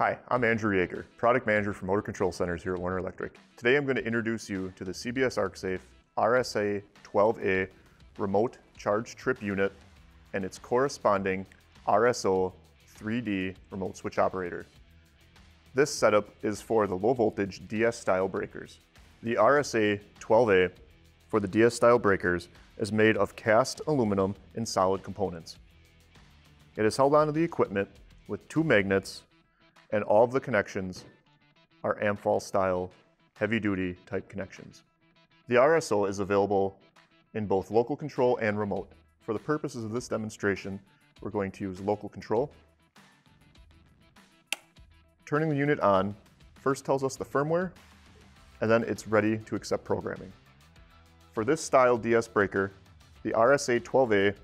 Hi, I'm Andrew Yeager, Product Manager for Motor Control Centers here at Werner Electric. Today I'm going to introduce you to the CBS ArcSafe RSA 12A Remote Charge Trip Unit and its corresponding RSO 3D remote switch operator. This setup is for the low voltage DS style breakers. The RSA 12A for the DS style breakers is made of cast aluminum and solid components. It is held onto the equipment with two magnets and all of the connections are Amphenol style heavy duty type connections. The RSO is available in both local control and remote. For the purposes of this demonstration, we're going to use local control. Turning the unit on first tells us the firmware, and then it's ready to accept programming. For this style DS breaker, the RSA12A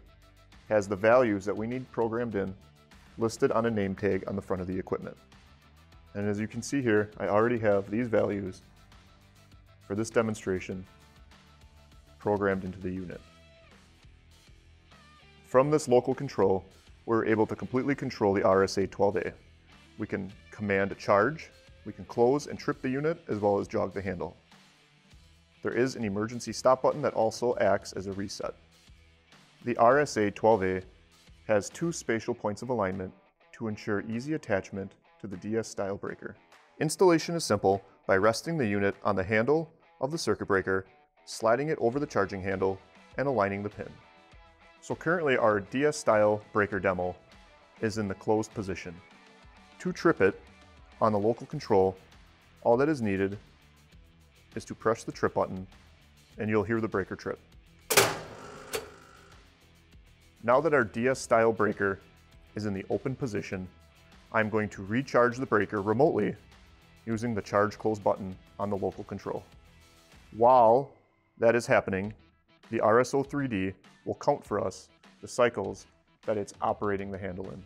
has the values that we need programmed in listed on a name tag on the front of the equipment. And as you can see here, I already have these values for this demonstration programmed into the unit. From this local control, we're able to completely control the RSA-12A. We can command a charge, we can close and trip the unit, as well as jog the handle. There is an emergency stop button that also acts as a reset. The RSA-12A has two spatial points of alignment to ensure easy attachment to the DS style breaker. Installation is simple by resting the unit on the handle of the circuit breaker, sliding it over the charging handle, and aligning the pin. So currently our DS style breaker demo is in the closed position. To trip it on the local control, all that is needed is to press the trip button and you'll hear the breaker trip. Now that our DS style breaker is in the open position, I'm going to recharge the breaker remotely using the charge close button on the local control. While that is happening, the RSO3D will count for us the cycles that it's operating the handle in.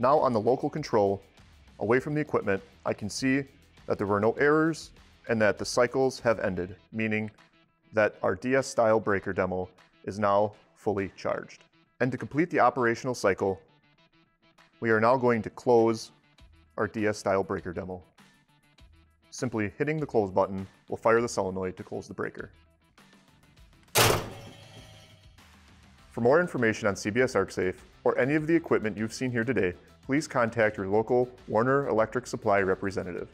Now on the local control, away from the equipment, I can see that there were no errors and that the cycles have ended, meaning that our DS style breaker demo is now fully charged. And to complete the operational cycle, we are now going to close our DS style breaker demo. Simply hitting the close button will fire the solenoid to close the breaker. For more information on CBS ArcSafe or any of the equipment you've seen here today, please contact your local Werner Electric Supply representative.